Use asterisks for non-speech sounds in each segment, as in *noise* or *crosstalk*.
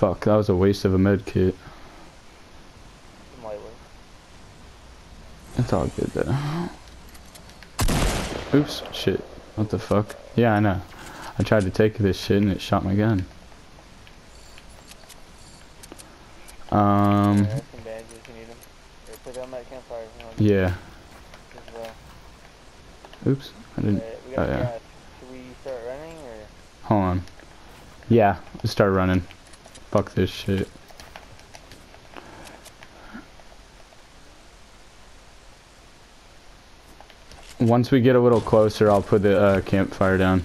Fuck, that was a waste of a med kit. Some light work. It's all good though. Oops, shit. What the fuck? Yeah, I know. I tried to take this shit and it shot my gun. Um, Alright, some bandages, you need them. Here, put them on that campfire. if you want, yeah. Oops, I didn't. Oh, yeah. gas. Should we start running or? Hold on. Yeah, start running. Fuck this shit. Once we get a little closer, I'll put the uh, campfire down.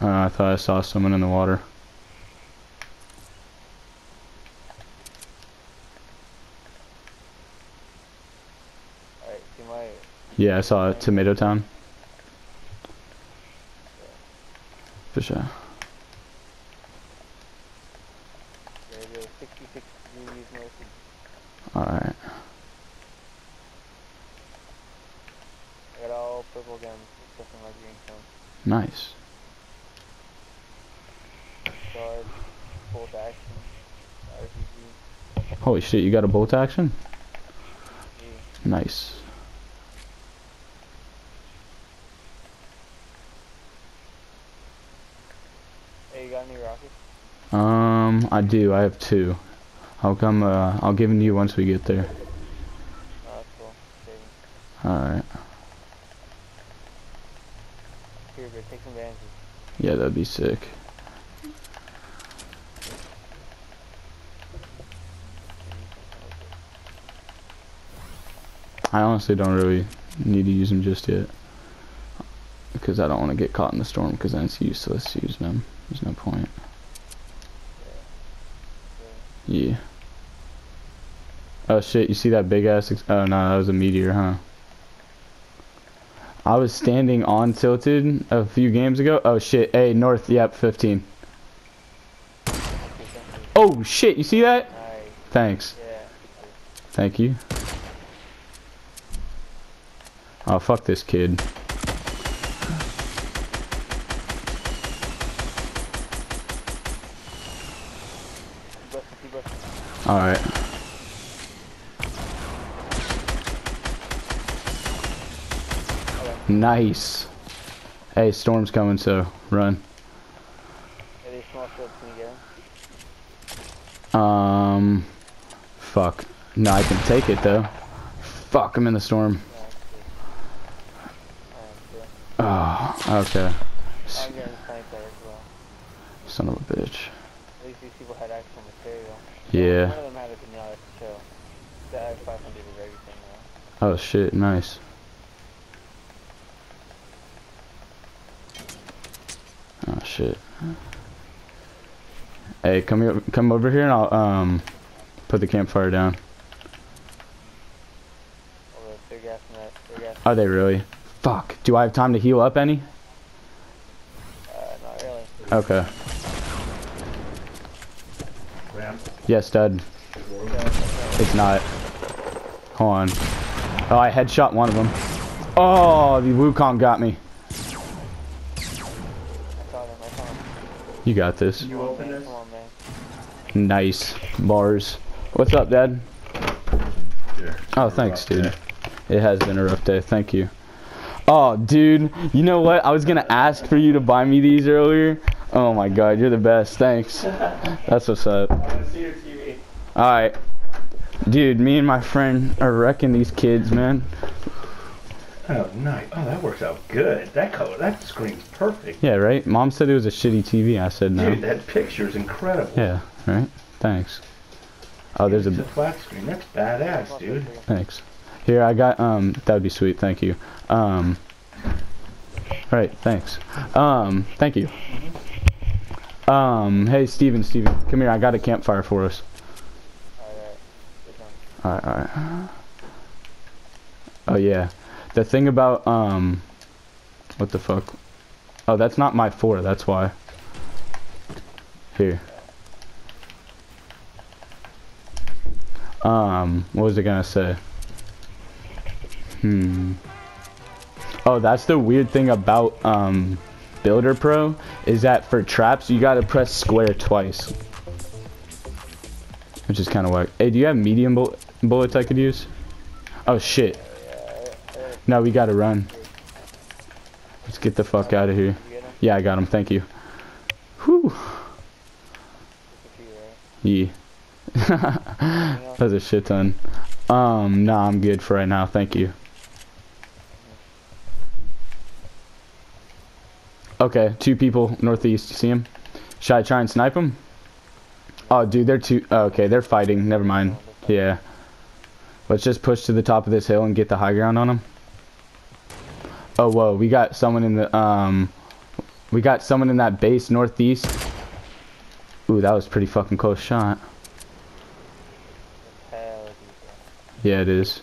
Uh, I thought I saw someone in the water. Alright, see my. Yeah, I saw it. Tomato Town. For sure. There it is, 66 degrees north of Alright. I got all purple guns, except for my green gun. Nice. Charge, bolt action, RPG, Holy shit, you got a bolt action? Nice. Hey, you got any rockets? Um, I do. I have two. I'll come, uh, I'll give them to you once we get there. Cool. Alright. Here, bro, take some bandages. Yeah, that'd be sick. I honestly don't really need to use them just yet. Because I don't want to get caught in the storm, because then it's useless using them. There's no point. Yeah. Oh shit, you see that big ass. Ex oh no, that was a meteor, huh? I was standing on tilted a few games ago. Oh shit, hey, north, yep, 15. Oh shit, you see that? Nice. Thanks. Yeah. Thank you. Oh, fuck this kid. Alright. Nice. Hey, storm's coming, so run. Are they small shields? Can you get them? Um, fuck. No, I can take it though. Fuck, I'm in the storm. Oh, okay. so I'm getting sniped there as well. Son of a bitch. These people had actual material. Yeah. One of them had a pinata, so the X500 is everything now. Oh shit, nice. Oh shit. Hey, come here, come over here, and I'll um put the campfire down. Although they're gassing that, they're gassing, Are they really? Fuck. Do I have time to heal up any? uh, not really. Okay. Yes, Dad. It's not. Hold on. Oh, I headshot one of them. Oh, the Wukong got me. I saw them, I saw them. You got this. You open this? Come on, man. Nice. Bars. What's up, Dad? Oh, thanks, dude. It has been a rough day. Thank you. Oh, dude. You know what? I was going to ask for you to buy me these earlier. Oh, my God. You're the best. Thanks. That's what's up. see your TV. Alright. Dude, me and my friend are wrecking these kids, man. Oh, nice. Oh, that works out good. That color, that screen's perfect. Yeah, right? Mom said it was a shitty TV. I said no. Dude, that picture's incredible. Yeah, right? Thanks. Oh, there's a a... flat screen. That's badass, dude. Thanks. Here, I got, um, that would be sweet. Thank you. Um, right, thanks. Um, thank you. Um, hey, Steven, Steven, come here. I got a campfire for us. Alright, alright. Oh, yeah. The thing about, um, what the fuck? Oh, that's not my four, that's why. Here. Um, what was it gonna say? Hmm. Oh, that's the weird thing about, um, Builder Pro is that for traps you gotta press square twice, which is kind of whack. Hey, do you have medium bull bullets I could use? Oh shit! No, we gotta run. Let's get the fuck out of here. Yeah, I got him. Thank you. Whew. Yeah. *laughs* That's a shit ton. Um, nah, I'm good for right now. Thank you. Okay, two people northeast. You see him? Should I try and snipe them? Oh, dude, they're two. Oh, okay, they're fighting. Never mind. Yeah. Let's just push to the top of this hill and get the high ground on them. Oh, whoa, we got someone in the, um, we got someone in that base northeast. Ooh, that was pretty fucking close shot. Yeah, it is.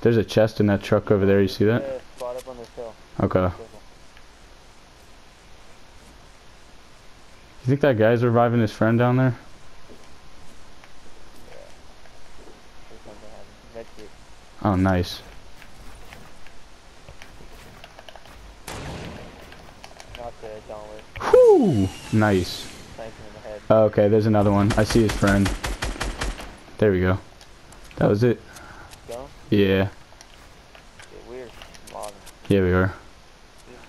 There's a chest in that truck over there. You see that? Yeah, spot up on this hill. Okay. You think that guy's reviving his friend down there? There's something happening. Medkit. Oh, nice. Not the gauntlet. Whoo! Nice. The. Oh, okay, there's another one. I see his friend. There we go. That was it. Go. Yeah. Get weird. Log. Yeah, we are.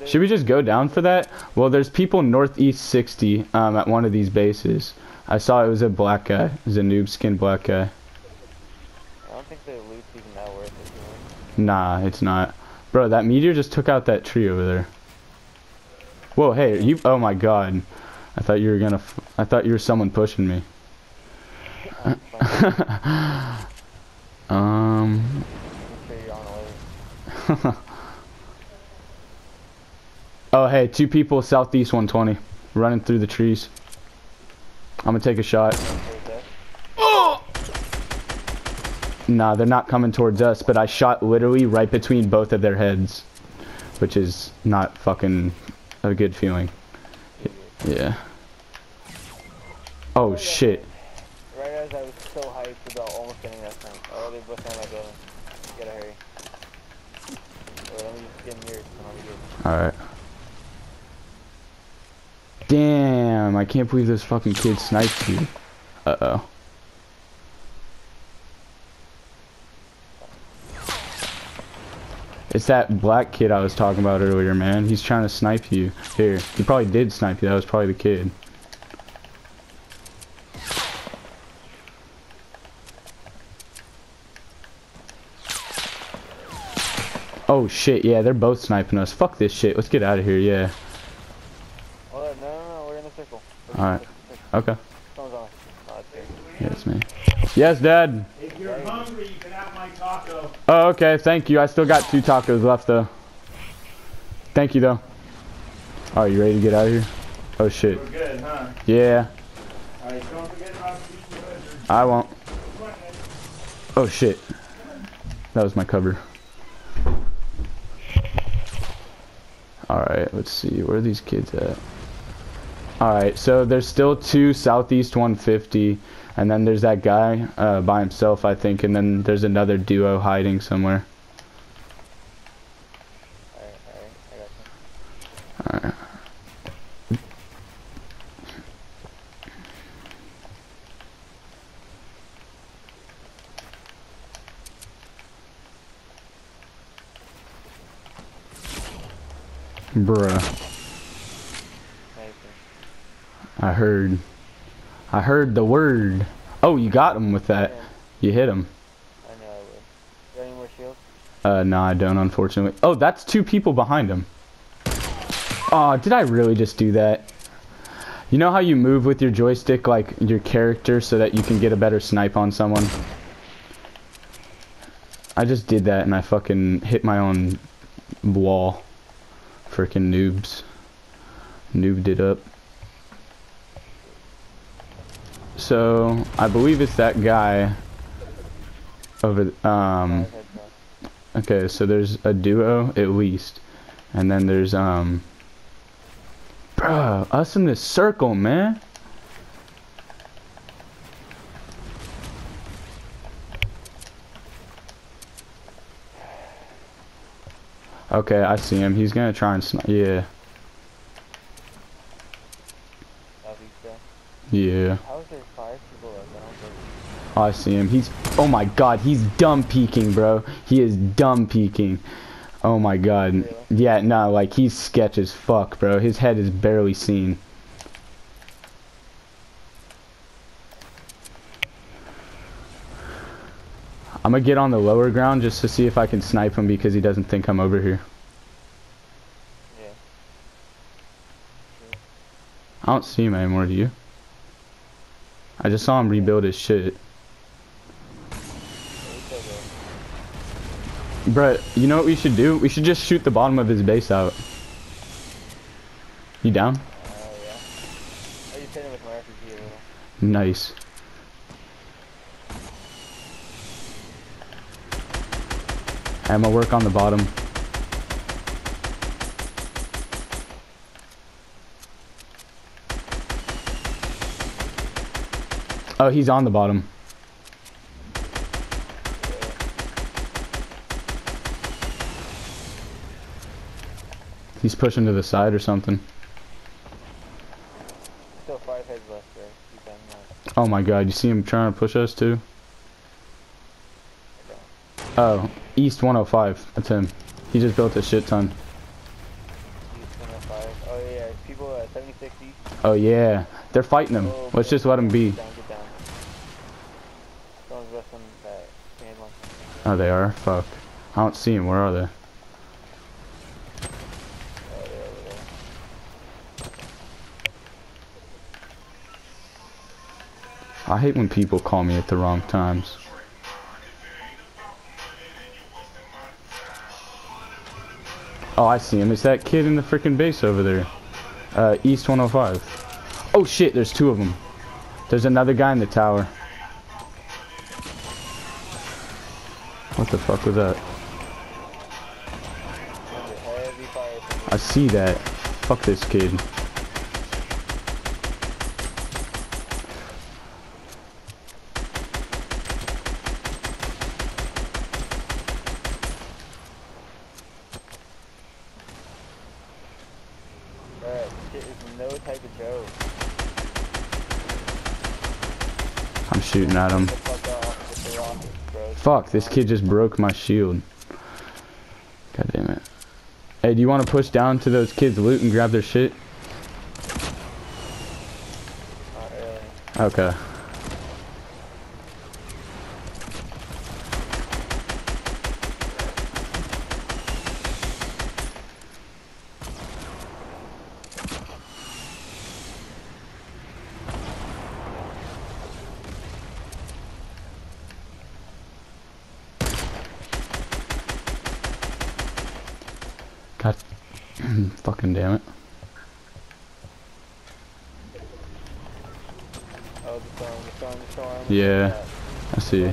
Should we just go down for that? Well, there's people northeast 60 um, at one of these bases. I saw it was a black guy. It was a noob skin black guy. I don't think the loot's even that worth it. Nah, it's not. Bro, that meteor just took out that tree over there. Whoa, hey, you. Oh my god. I thought you were gonna. F I thought you were someone pushing me. *laughs* *laughs* Um. *laughs* I'm sure you're on the way. Oh, hey, two people southeast 120 running through the trees. I'm gonna take a shot. That. Nah, they're not coming towards us, but I shot literally right between both of their heads, which is not fucking a good feeling. Yeah. Oh shit. Right as I was so hyped about almost getting that snipe. Oh, they both on my building. Gotta hurry. Wait, let me just get near it and I'll be good. Alright. Damn, I can't believe this fucking kid sniped you. Uh oh. It's that black kid I was talking about earlier, man. He's trying to snipe you. Here, he probably did snipe you. That was probably the kid. Oh shit, yeah, they're both sniping us. Fuck this shit. Let's get out of here, yeah. Oh, no, no, no, we're in a circle. We're in a Alright. Okay. Someone's on us. Oh, it's here. Yeah, it's me. Yes, Dad. If you're hungry, you can have my taco. Oh, okay. Thank you. I still got two tacos left, though. Thank you, though. Are you ready to get out of here? Oh, shit. We're good, huh? Yeah, Alright, don't forget about. I won't. Oh, shit. That was my cover. Alright, let's see. Where are these kids at? Alright, so there's still two southeast 150. And then there's that guy uh, by himself, I think. And then there's another duo hiding somewhere. Alright, alright, I got you. Alright. Bruh. I heard. I heard the word. Oh, you got him with that. You hit him. I know I would. Got any more shields? Uh, no, I don't, unfortunately. Oh, that's two people behind him. Oh, did I really just do that? You know how you move with your joystick, like your character, so that you can get a better snipe on someone? I just did that and I fucking hit my own wall. Freaking noobs. Noobed it up. So I believe it's that guy over. Um, okay, so there's a duo at least, and then there's um, bro, us in this circle, man. Okay, I see him. He's gonna try and snipe. Yeah yeah. How is there five people like that? I don't think- I see him. He's. Oh my god, he's dumb peeking, bro. He is dumb peeking. Oh my god. Really? Yeah, no, like he's sketch as fuck, bro. His head is barely seen. I'm gonna get on the lower ground just to see if I can snipe him because he doesn't think I'm over here. Yeah. I don't see him anymore, do you? I just saw him rebuild his shit. Yeah, he's still there. Bruh, you know what we should do? We should just shoot the bottom of his base out. You down? Oh yeah. Hit with my RPG a little. Nice. I'm gonna work on the bottom. Oh, he's on the bottom. He's pushing to the side or something. Still five heads left there. In. Oh my god, you see him trying to push us too? Oh, East 105. That's him. He just built a shit ton. Oh, oh yeah, people at 76 east. Oh yeah, they're fighting him. Oh, Let's just let him be. Get down, get down. Someone's wrestling that stand one. Oh, they are? Fuck. I don't see him. Where are they? I hate when people call me at the wrong times. Oh, I see him. It's that kid in the freaking base over there. Uh, East 105. Oh shit, there's two of them. There's another guy in the tower. What the fuck was that? Under heavy fire from I see that. Fuck this kid. Alright, shit is no type of joke. I'm shooting at him. Fuck off with the rockets, bro. Fuck, this kid just broke my shield. God damn it. Hey, do you want to push down to those kids' loot and grab their shit? Not really. Okay. God fucking damn it. Oh, the the the. Yeah. I see.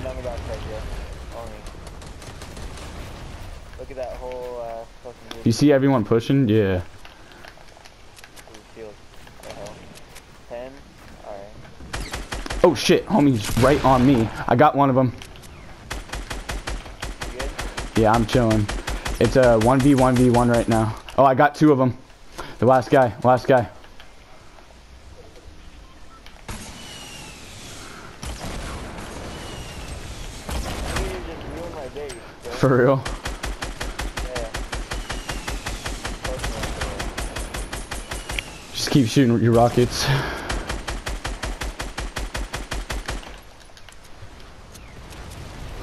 Look at that whole, uh, fucking You see everyone pushing? Yeah. Oh shit, homie's right on me. I got one of them. Yeah, I'm chilling. It's a 1v1v1 right now. Oh, I got two of them. The last guy, last guy. For real. Just keep shooting your rockets.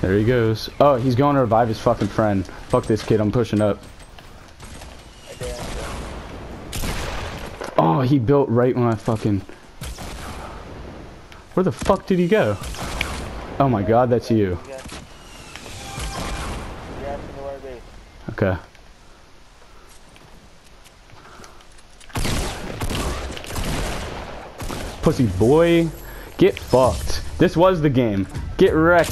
There he goes. Oh, he's going to revive his fucking friend. Fuck this kid, I'm pushing up. I dare him, bro. Oh, he built right when I fucking... Where the fuck did he go? Oh my god, that's you. Okay. Pussy boy, get fucked. This was the game. Get wrecked.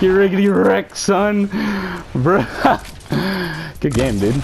Get riggedy wrecked, son. *laughs* Bruh. Good game, dude.